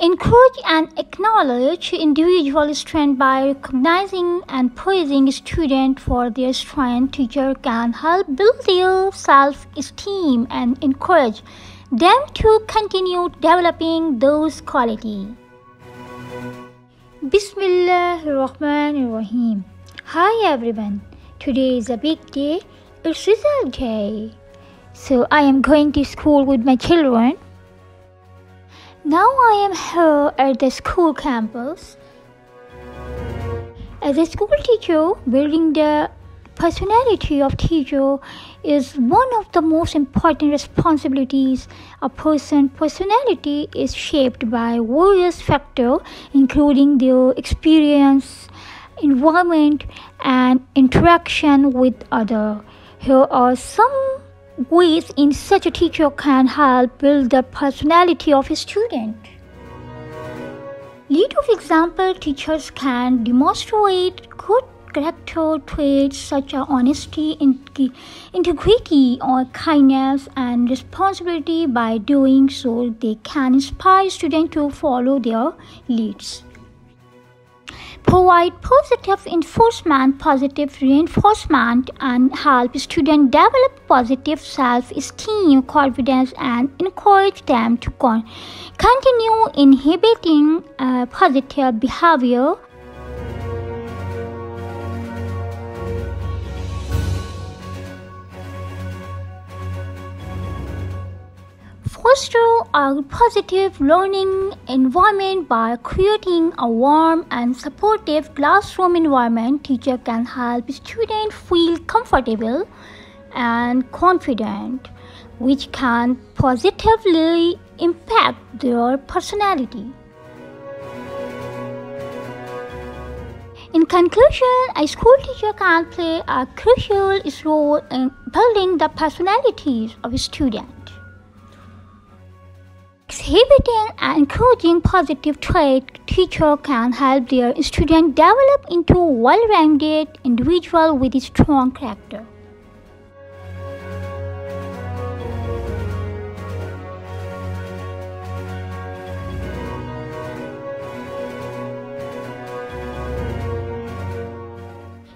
Encourage and acknowledge individual strength by recognizing and praising students for their strength. Teacher can help build their self-esteem and encourage them to continue developing those qualities. Bismillahirrahmanirrahim. Hi everyone. Today is a big day. It's result day. So I am going to school with my children. Now I am here at the school campus. As a school teacher, building the personality of teacher is one of the most important responsibilities. A person's personality is shaped by various factors, including their experience, environment, and interaction with others. Here are some ways in such a teacher can help build the personality of a student. Lead of example teachers can demonstrate good character traits such as honesty, integrity, or kindness and responsibility. By doing so, they can inspire students to follow their leads provide positive enforcement, positive reinforcement, and help students develop positive self-esteem, confidence, and encourage them to con- continue inhibiting uh, positive behavior foster a positive learning environment by creating a warm and supportive classroom environment. Teacher can help students feel comfortable and confident, which can positively impact their personality. In conclusion, a school teacher can play a crucial role in building the personalities of students. Exhibiting and encouraging positive traits, teacher can help their student develop into well-rounded individual with a strong character.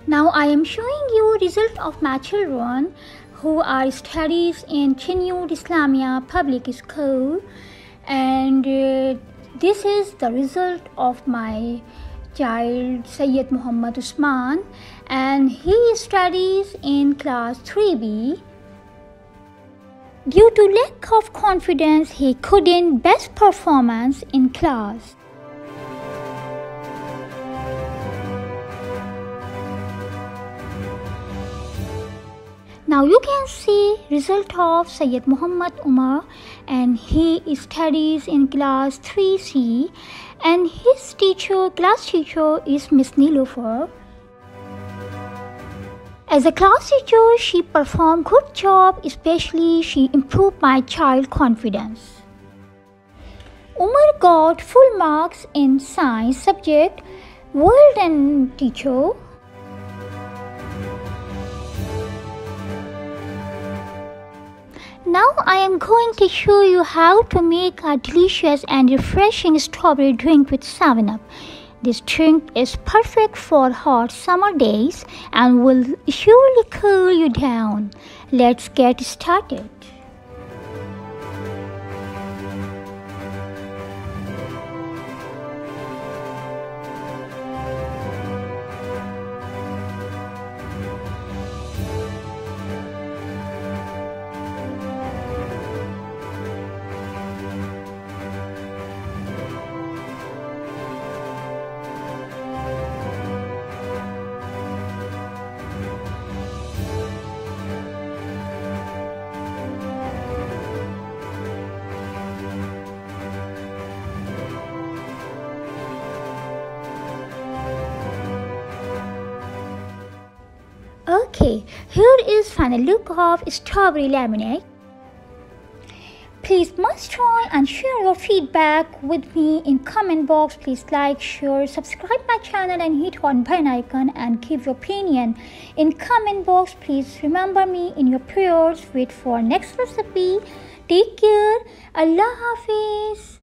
Now I am showing you result of my children who are studies in Chiniot Islamia Public School and uh, this is the result of my child Sayyid Muhammad Usman and he studies in class 3B. Due to lack of confidence, he couldn't best performance in class. Now you can see result of Sayyid Muhammad Umar and he studies in class 3C and his teacher, class teacher is Miss Nilofer. As a class teacher, she performed good job, especially she improved my child confidence. Umar got full marks in science subject, world and teacher Now I am going to show you how to make a delicious and refreshing strawberry drink with 7-Up. This drink is perfect for hot summer days and will surely cool you down. Let's get started. Okay, here is final look of strawberry lemonade. Please must try and share your feedback with me in comment box. Please like, share, subscribe my channel and hit on bell icon and give your opinion in comment box. Please remember me in your prayers. Wait for next recipe. Take care. Allah Hafiz.